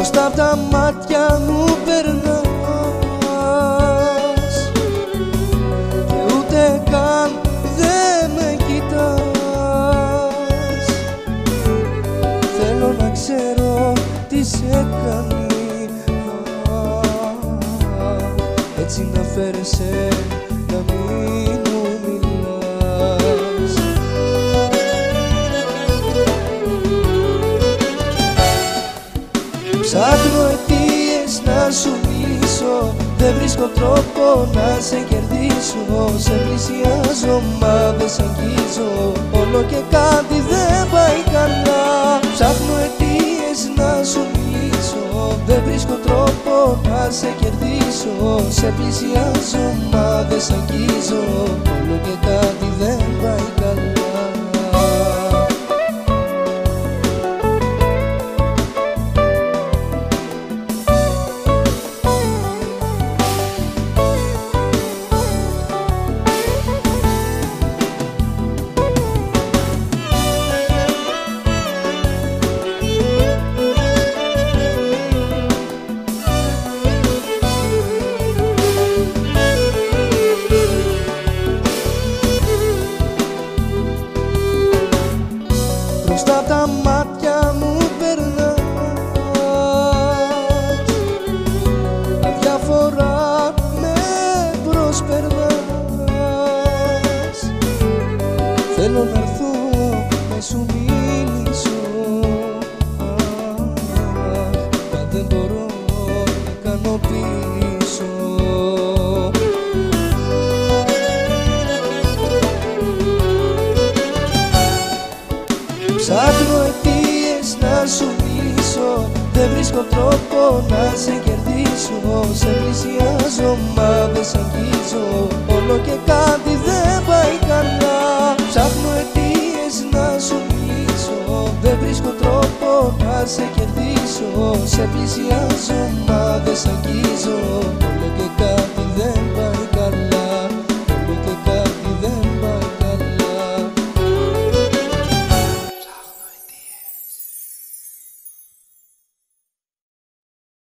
Μπροστά απ' τα μάτια μου περνάς. Και ούτε καν δεν με κοιτάς. Θέλω να ξέρω τι σε κάνει Έτσι να φέρεσαι να μην Ψάχνω αιτίες να σου λύσω Δεν βρίσκω τρόπο να σε κερδίσω. Σε πλησιάζω μα δεν σ' αγγίζω. Όλο και κάτι δεν πάει καλά. Ψάχνω αιτίες να σου λύσω Δεν βρίσκω τρόπο να σε κερδίσω. Σε πλησιάζω μα δεν σ' αγγίζω Μπροστά απ' τα μάτια μου περνάς. Αδιαφορά με προσπερνάς. Θέλω να Ψάχνω αιτίες να σου λύσω Δεν βρίσκω τρόπο να σε κερδίσω. Σε πλησιάζω μα δεν σ' αγγίζω. Όλο και κάτι δεν πάει καλά. Ψάχνω αιτίες να σου λύσω Δεν βρίσκω τρόπο να σε κερδίσω. Σε πλησιάζω μα δεν σ' αγγίζω